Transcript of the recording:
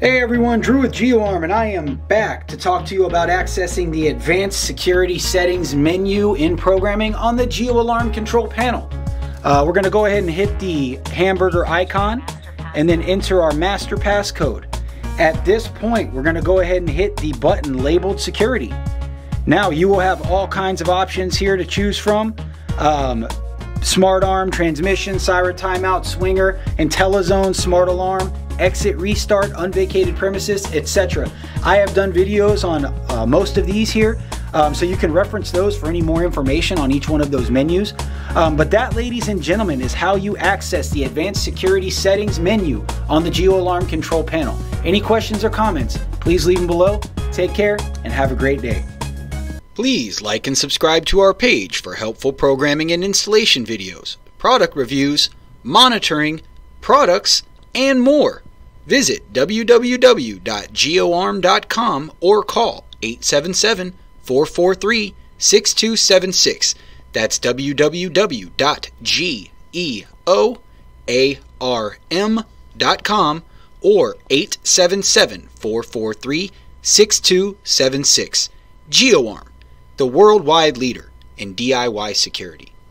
Hey everyone, Drew with GeoArm, and I am back to talk to you about accessing the Advanced Security Settings menu in programming on the GeoAlarm control panel. Uh, we're going to go ahead and hit the hamburger icon and then enter our master passcode. At this point, we're going to go ahead and hit the button labeled security. Now you will have all kinds of options here to choose from. Um, smart arm, transmission, siren timeout, swinger, IntelliZone, smart alarm, exit, restart, unvacated premises, etc. I have done videos on uh, most of these here, um, so you can reference those for any more information on each one of those menus. Um, but that, ladies and gentlemen, is how you access the Advanced Security Settings menu on the GeoAlarm control panel. Any questions or comments, please leave them below. Take care and have a great day. Please like and subscribe to our page for helpful programming and installation videos, product reviews, monitoring, products, and more. Visit www.geoarm.com or call 877 443 6276. That's www.geoarm.com or 877 443 6276. GeoArm, the worldwide leader in DIY security.